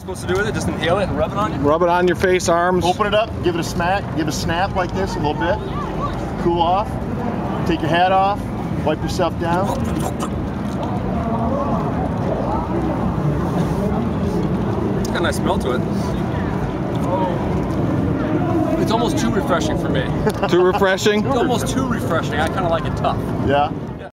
supposed to do with it? Just inhale it and rub it on you? Rub it on your face, arms. Open it up, give it a smack, give a snap like this a little bit. Cool off. Take your hat off, wipe yourself down. It's got a nice smell to it. It's almost too refreshing for me. Too refreshing. It's almost too refreshing. I kind of like it tough. Yeah.